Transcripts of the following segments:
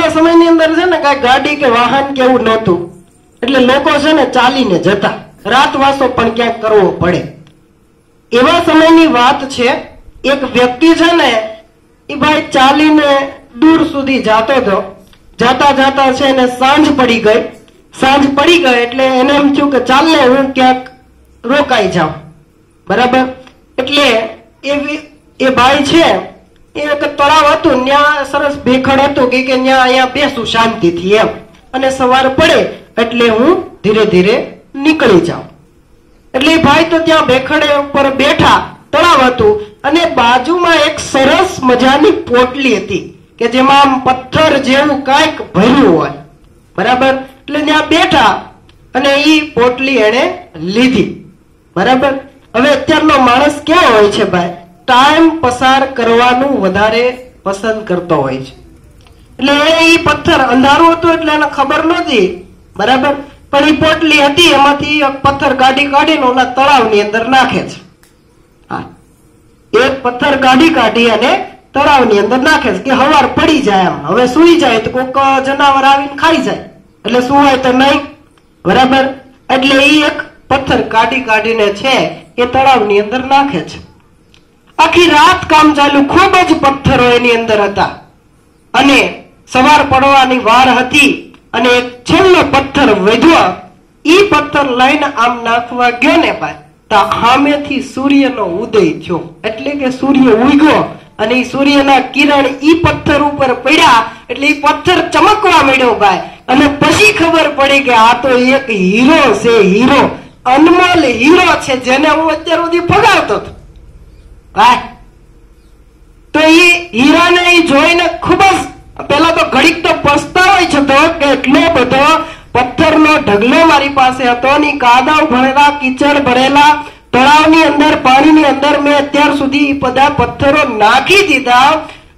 પહેલાના સમયની અંદર છે ને કઈ ગાડી કે વાહન કે એવું નહોતું. એટલે લોકો છે ને ચાલીને જતા. રાતવાસો પણ ક્યાંક કરવો પડે. એવા સમયની વાત છે, એક વ્યક્તિ છે ને, એ ભાઈ ચાલીને દૂર સુધી જાતો હતો. જાતા જાતા છે ને સાંજ પડી ગઈ. સાંજ પડી ગઈ એટલે એને એમ થયું કે ચાલ ને હું ક્યાંક રોકાઈ જાઉં. બરાબર? એટલે એ ભાઈ છે એક તળાવ હતું સરસ ભેખડ હતું, કે અહીંયા બેસું શાંતિથી એમ. અને સવાર પડે એટલે હું ધીરે ધીરે નીકળી જાઉં. એટલે ભાઈ તો ત્યાં ભેખડે ઉપર બેઠા, તળાવ હતું, અને બાજુમાં એક સરસ મજાની પોટલી હતી, કે જેમાં આમ પથ્થર જેવું કાંઈક ભર્યું હોય. બરાબર? એટલે ત્યાં બેઠા, અને એ પોટલી એણે લીધી. બરાબર? હવે અત્યારનો માણસ ક્યાં હોય છે ભાઈ? ટાઈમ પસાર કરવાનું વધારે પસંદ કરતો હોય છે. એટલે એ પથ્થર અંધારું હતું એટલે એને ખબર નહોતી. બરાબર? પણ એ પોટલી હતી, એમાંથી એક પથ્થર કાઢી કાઢીને ઓલા તળાવની અંદર નાખે છે. હા. એક પથ્થર કાઢી કાઢી અને તળાવની અંદર નાખે છે કે હવાર પડી જાય એમ હવે સુઈ જાય તો કોક જનાવર આવીને ખાઈ જાય. એટલે સુવાય તો નહીં. બરાબર? એટલે એ એક પથ્થર કાઢી કાઢીને છે એ તળાવની અંદર નાખે છે. આખી રાત કામ ચાલ્યું, ખૂબ જ પથ્થરો એની અંદર હતા. અને સવાર પડવાની વાર હતી અને એક છેલ્લો પથ્થર વધ્યો. ઈ પથ્થર લઈને આમ નાખવા ગયો ને ભાઈ, તો સામેથી સૂર્યનો ઉદય થયો. એટલે કે સૂર્ય ઉગ્યો અને ઈ સૂર્યના કિરણ ઈ પથ્થર ઉપર પડ્યા. એટલે ઈ પથ્થર ચમકવા મળ્યો ભાઈ. અને પછી ખબર પડી કે આ તો એક હીરો છે, હીરો. અનમોલ હીરો છે, જેને હું અત્યાર સુધી ફગાવતો હતો. ભાઈ તો એ હીરાને એ જોઈને ખૂબ જ પેલા તો ઘડીક તો પસ્તાવો છે તો કે એટલો બધો પથ્થરનો ઢગલો મારી પાસે હતો ની કાદવ ભરેલા, કીચડ ભરેલા, તળાવની અંદર, પાણીની અંદર મેં અત્યાર સુધી બધા પથ્થરો નાખી દીધા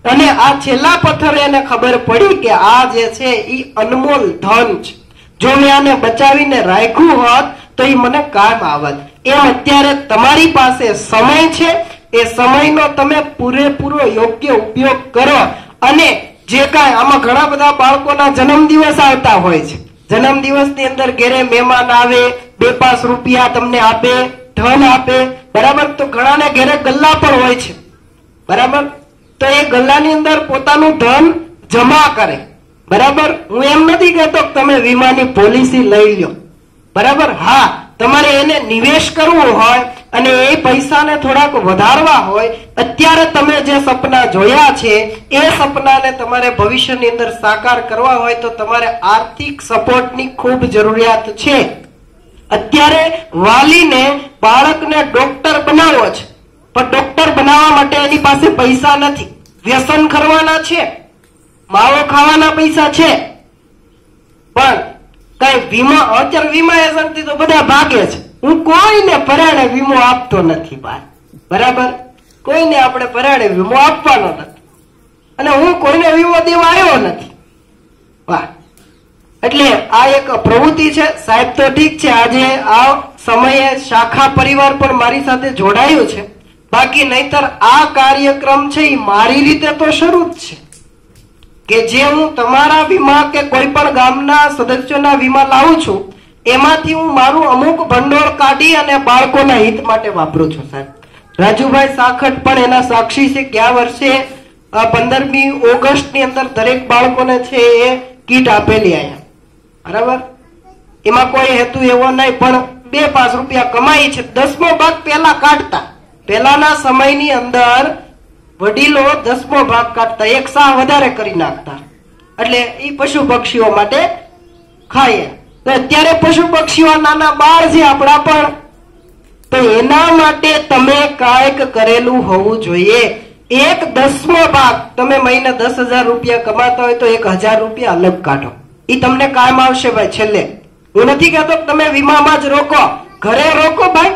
અને આ છેલ્લા પથ્થર એને ખબર પડી કે આ જે છે એ અનમોલ ધન છે જો મેં આને બચાવીને રાખ્યું હોત તો એ મને કામ આવત. એમ અત્યારે તમારી પાસે સમય છે એ સમયનો તમે પૂરેપૂરો યોગ્ય ઉપયોગ કરો અને જે કાંઈ આમાં ઘણા બધા બાળકોના જન્મદિવસ આવતા હોય છે. જન્મદિવસની અંદર ઘેરે મહેમાન આવે, બે પાંચ રૂપિયા તમને આપે, ધન આપે, બરાબર? તો ઘણાને ઘેરે ગલ્લા પણ હોય છે. બરાબર? તો એ ગલ્લાની અંદર પોતાનું ધન જમા કરે. બરાબર? હું એમ નથી કહેતો કે તમે વીમાની પોલિસી લઈ લો. બરાબર? હા, તમારે એને નિવેશ કરવો હોય અને એ પૈસાને થોડાક વધારવા હોય, અત્યારે તમે જે સપના જોયા છે, એ સપનાને તમારે ભવિષ્યની અંદર સાકાર કરવા હોય તો તમારે આર્થિક સપોર્ટની ખૂબ જરૂરિયાત છે. અત્યારે વાલીને બાળકને ડોક્ટર બનાવો છે. પણ ડોક્ટર બનાવવા માટે એની પાસે પૈસા નથી. વ્યસન કરવાના છે. માવો ખાવાના પૈસા છે. પણ કઈ વીમા, અત્યારે વીમા એજન્ટથી તો બધા ભાગે છે. હું કોઈને પરાણે વીમો આપતો નથી બાર. બરાબર? કોઈને આપણે પરાણે વીમો આપવાનો નથી. અને હું કોઈને વીમો દેવા આવ્યો નથી. વાહ. એટલે આ એક પ્રવૃત્તિ છે. સાહેબ તો ઠીક છે. આજે આ સમયે શાખા પરિવાર પણ મારી સાથે જોડાયું છે. બાકી નહીતર આ કાર્યક્રમ છે એ મારી રીતે તો શરૂ જ છે. કે જે હું તમારા વીમા કે કોઈ પણ ગામના સદસ્યોના વીમા લાવું છું એમાંથી હું મારું અમુક ભંડોળ કાઢી અને બાળકોના હિત માટે વાપરું છું, સાહેબ. રાજુભાઈ સાખટ પણ એના સાક્ષી છે, ગયા વર્ષે પંદરમી ઓગસ્ટની અંદર દરેક બાળકોને છે એ કીટ આપેલી અહીંયા. બરાબર? એમાં કોઈ હેતુ એવો નહીં, પણ બે પાંચ રૂપિયા કમાઈ છે. દસમો ભાગ પહેલા કાઢતા. પહેલાના સમયની અંદર વડીલો દસમો ભાગ કાઢતા. એક સાહ વધારે કરી નાખતા. એટલે એ પશુ પક્ષીઓ માટે તો અત્યારે પશુ પક્ષીઓ નાના બાળ છે આપણા પણ. તો એના માટે તમે કાંઈક કરેલું હોવું જોઈએ. એક દસમો ભાગ તમે મહિને દસ હજાર રૂપિયા કમાતા હોય તો એક હજાર રૂપિયા અલગ કાઢો. એ તમને કામ આવશે ભાઈ છેલ્લે. હું નથી કહેતો તમે વીમામાં જ રોકો. ઘરે રોકો ભાઈ.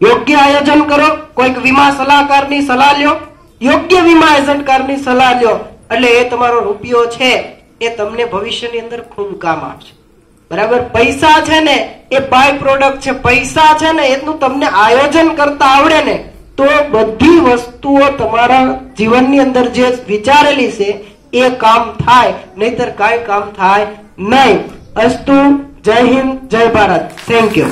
યોગ્ય આયોજન કરો. કોઈક વીમા સલાહકારની સલાહ લ્યો યોગ્ય વીમા એજન્ટકારની સલાહ લ્યો એટલે એ તમારો રૂપિયો છે. એ તમને ભવિષ્યની અંદર ખૂબ કામ આવશે બરાબર? પૈસા છે ને, એ બાય પ્રોડક્ટ છે. પૈસા છે ને, એનું તમને આયોજન કરતા આવડે ને, તો બધી વસ્તુઓ તમારા જીવનની અંદર જે વિચારેલી છે, એ કામ થાય. નહીતર કાંઈ કામ થાય નહીં. અસ્તુ, જય હિન્દ, જય ભારત. Thank you